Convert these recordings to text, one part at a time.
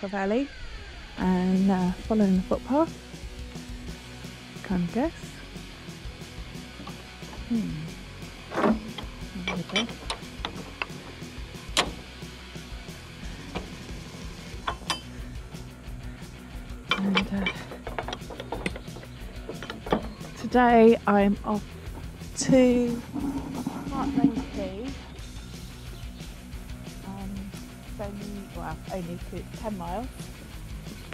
Clovelly and uh, following the footpath. Of guess. Hmm. There we go. And uh, today I'm off to well, only two, 10 miles.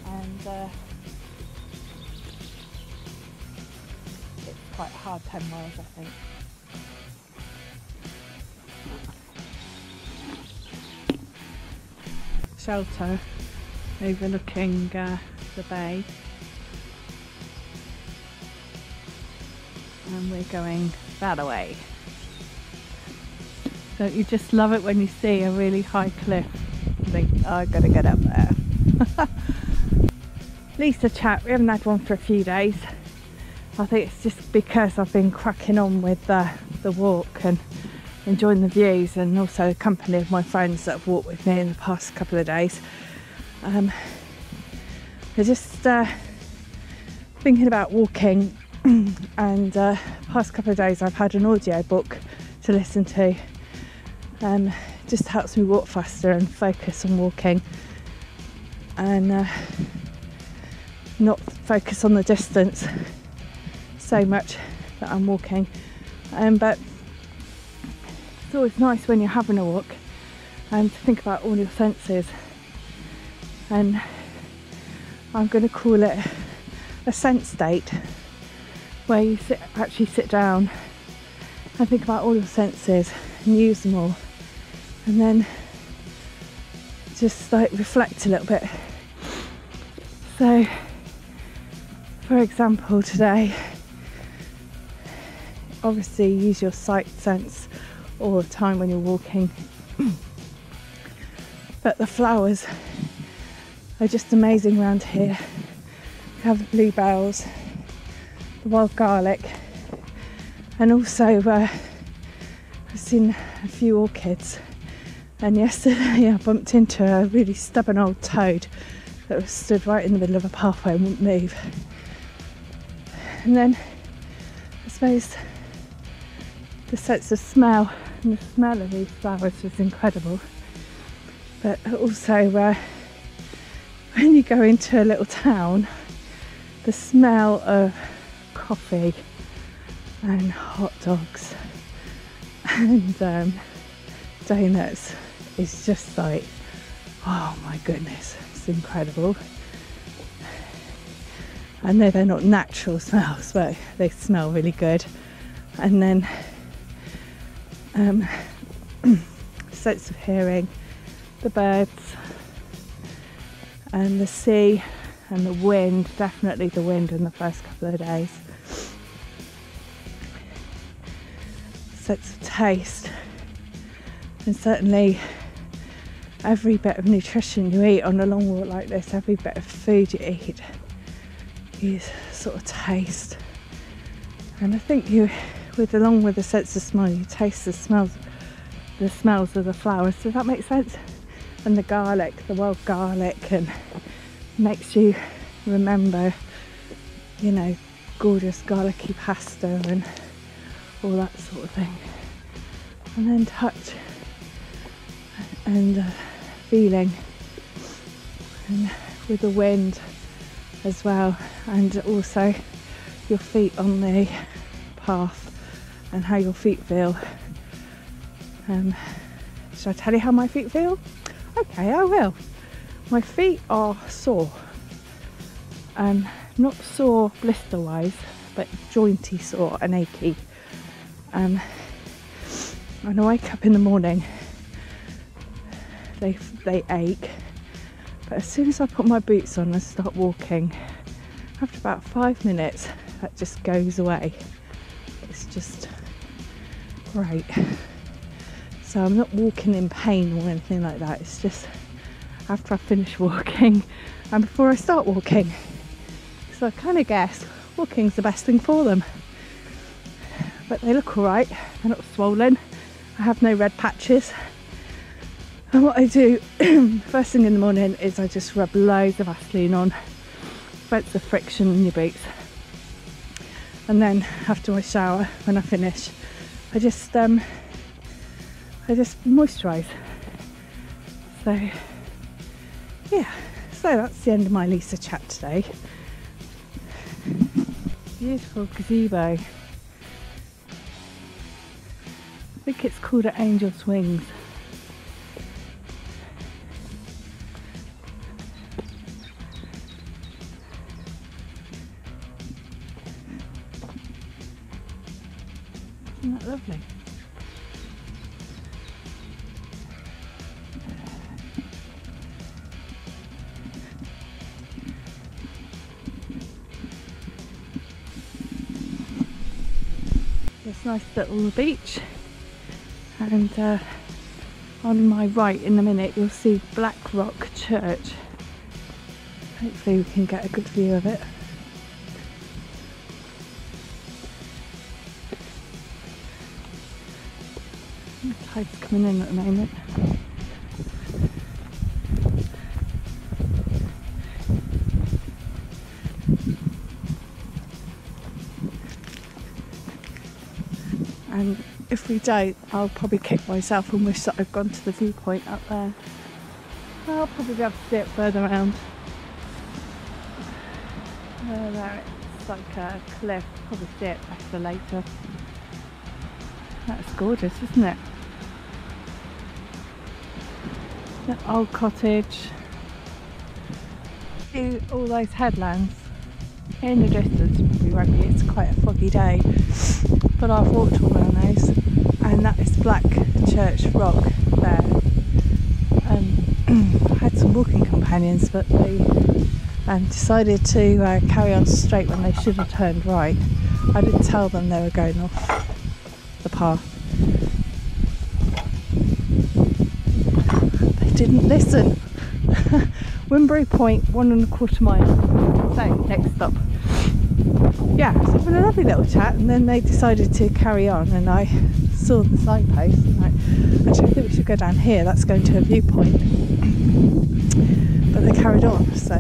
And uh, it's quite hard 10 miles, I think. Shelter overlooking uh, the bay. And we're going that way. Don't you just love it when you see a really high cliff? Think, oh, I've got to get up there. Lisa chat, we haven't had one for a few days. I think it's just because I've been cracking on with uh, the walk and enjoying the views and also the company of my friends that have walked with me in the past couple of days. Um, they're just uh, thinking about walking and uh, past couple of days I've had an audio book to listen to. Um, just helps me walk faster and focus on walking and uh, not focus on the distance so much that I'm walking. Um, but it's always nice when you're having a walk and to think about all your senses. And I'm going to call it a sense state where you sit, actually sit down and think about all your senses and use them all and then just like reflect a little bit. So for example today obviously use your sight sense all the time when you're walking. But the flowers are just amazing around here. You have the bluebells the wild garlic and also uh, I've seen a few orchids and yesterday I bumped into a really stubborn old toad that was stood right in the middle of a pathway and wouldn't move. And then I suppose the sense of smell and the smell of these flowers was incredible. But also uh, when you go into a little town the smell of coffee and hot dogs and um, donuts is just like oh my goodness it's incredible. I know they're not natural smells but they smell really good. And then um, sense of hearing the birds and the sea and the wind definitely the wind in the first couple of days. Sense of taste. And certainly every bit of nutrition you eat on a long walk like this every bit of food you eat you sort of taste. And I think you with along with the sense of smell you taste the smells the smells of the flowers. Does that make sense? And the garlic the wild garlic and makes you remember you know gorgeous garlicky pasta and all that sort of thing. And then touch and uh, feeling and with the wind as well and also your feet on the path and how your feet feel um, should I tell you how my feet feel? Okay, I will. My feet are sore. Um, not sore blister wise, but jointy sore and achy. Um, when I wake up in the morning, they they ache. But as soon as I put my boots on and start walking, after about five minutes, that just goes away. It's just great. So I'm not walking in pain or anything like that. It's just after I finish walking and before I start walking. So I kind of guess walking's the best thing for them but they look alright, they're not swollen. I have no red patches. And what I do first thing in the morning is I just rub loads of Vaseline on, prevents the friction in your boots. And then after my shower, when I finish, I just um, I just moisturise. So yeah, so that's the end of my Lisa chat today. Beautiful gazebo. I think it's called an Angel's Wings. Lovely? It's nice little beach and uh, on my right in a minute you'll see Black Rock Church. Hopefully we can get a good view of it. Tide's coming in at the moment. And if we don't, I'll probably kick myself and wish that I'd gone to the viewpoint up there. I'll probably be able to see it further around. Uh, there, it's like a cliff. Probably see it better later. That's gorgeous, isn't it? The old cottage. See all those headlands. In the distance, probably won't be. It's quite a foggy day, but I've walked all around those, and that is Black Church Rock there. Um, I had some walking companions, but they um, decided to uh, carry on straight when they should have turned right. I didn't tell them they were going off the path. They didn't listen. Windbury Point, one and a quarter mile. So, next stop. Yeah, so having a lovely little chat, and then they decided to carry on, and I saw the signpost, and I actually I think we should go down here. That's going to a viewpoint. But they carried on, so.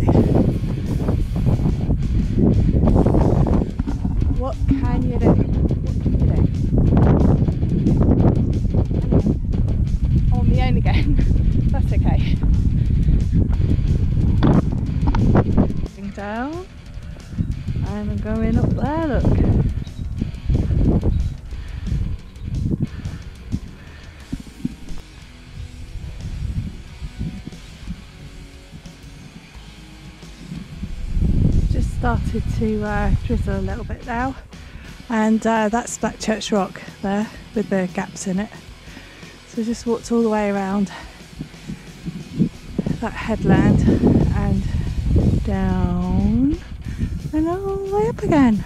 What can you do? Started to uh, drizzle a little bit now, and uh, that's Black Church Rock there with the gaps in it. So I just walked all the way around that headland and down and all the way up again.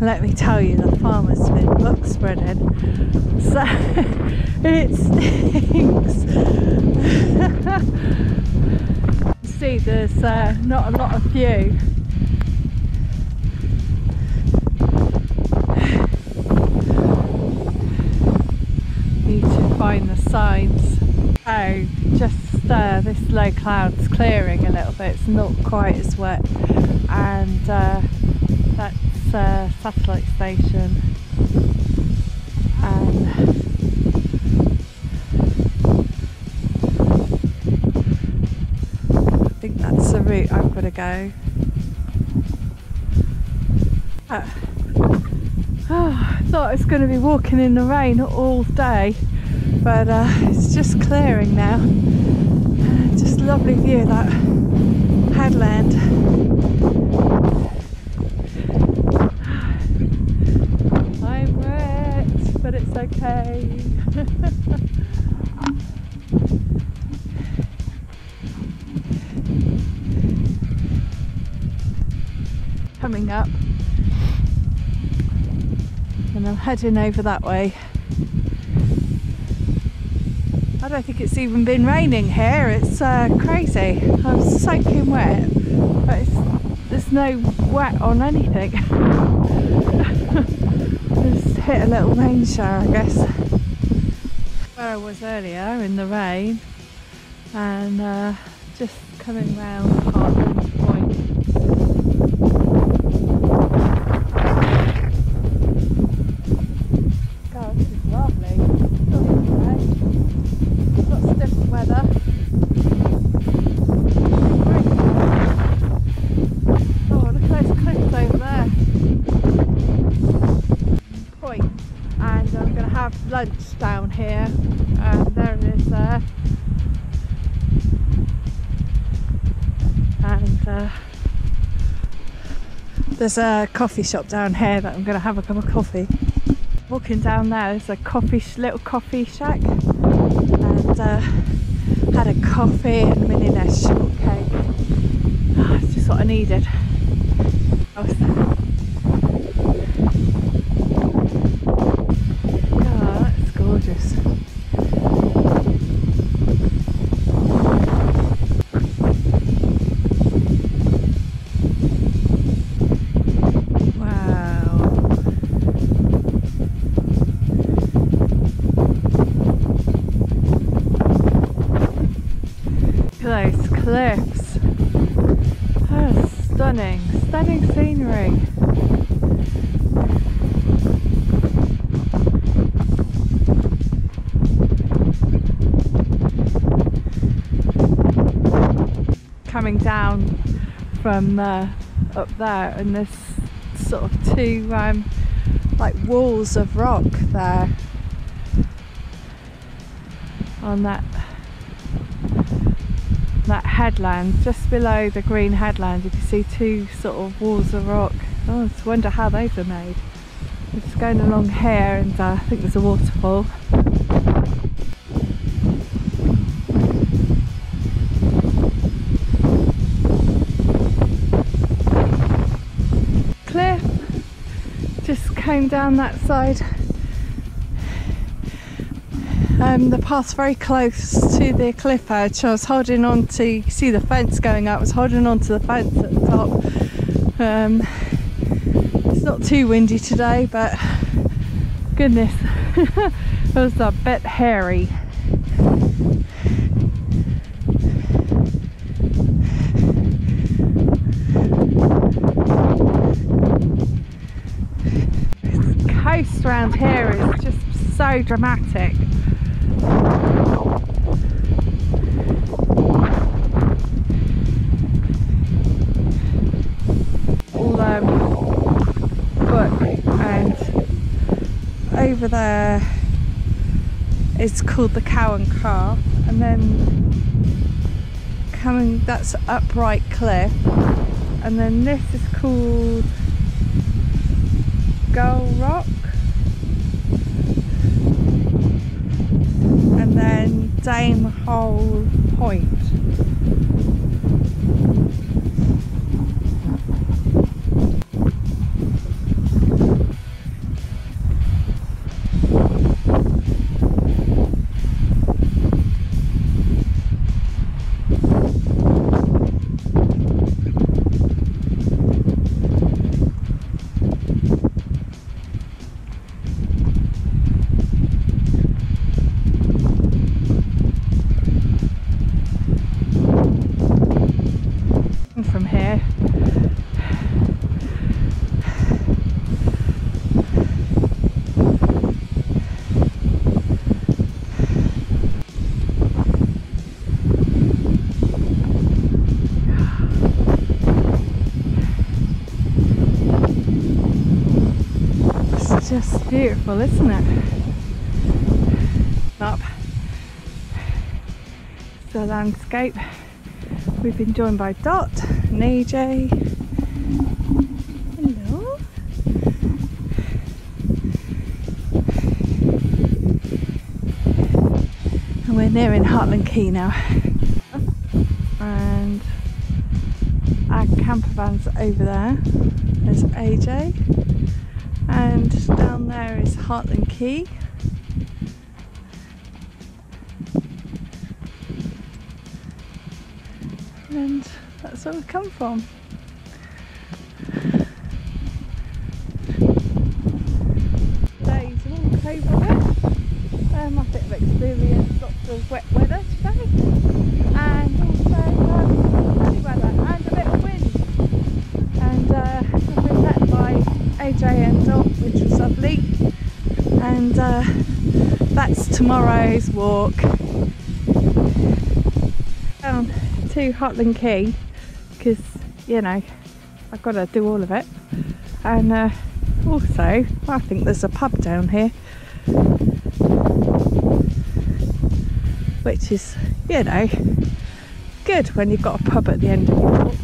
Let me tell you the farmer's been book spreading. So it stinks. See there's uh, not a lot of view need to find the signs. Oh just uh, this low cloud's clearing a little bit. It's not quite as wet. And uh, uh, satellite station and I think that's the route I'm going to go. Uh, oh, I thought I was going to be walking in the rain all day but uh, it's just clearing now. Just lovely view of that headland. It's okay. Coming up and I'm heading over that way. I don't think it's even been raining here, it's uh, crazy. I'm soaking wet, but there's no wet on anything. Hit a little rain shower, I guess. Where I was earlier in the rain, and uh, just coming round down here. And there it is there. And uh, there's a coffee shop down here that I'm going to have a cup of coffee. Walking down there, there's a coffee, little coffee shack, and uh, had a coffee and mini nest shortcake. Oh, it's just what I needed. I scenery. Coming down from uh, up there, and there's sort of two um, like walls of rock there on that that headland just below the green headland you can see two sort of walls of rock. Oh I just wonder how those are made. We're just going along here and uh, I think there's a waterfall. Cliff just came down that side um, the path's very close to the cliff edge. I was holding on to, see the fence going up, I was holding on to the fence at the top. Um, it's not too windy today, but goodness, it was a bit hairy. This coast around here is just so dramatic. Over there is called the cow and calf and then coming that's upright cliff and then this is called gull rock. And then dame hole point just beautiful, isn't it? Up the landscape. We've been joined by Dot and AJ. Hello. And we're near in Hartland Quay now. And our camper van's over there. There's AJ. And down there is Hartland Quay. And that's where we come from. And uh, that's tomorrow's walk. Down to Hartland Quay because you know I've got to do all of it. And uh, also I think there's a pub down here. Which is you know good when you've got a pub at the end of your walk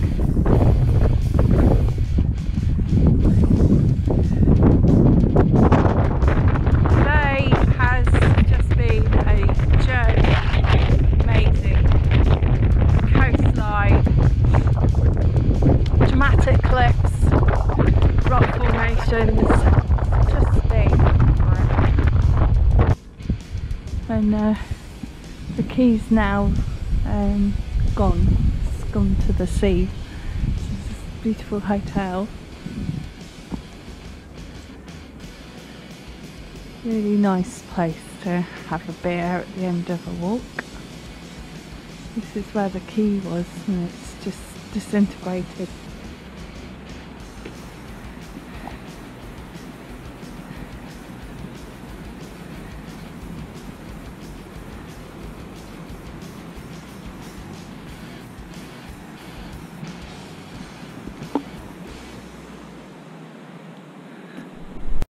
quay's now um, gone, it's gone to the sea. This beautiful hotel. Really nice place to have a beer at the end of a walk. This is where the quay was and it's just disintegrated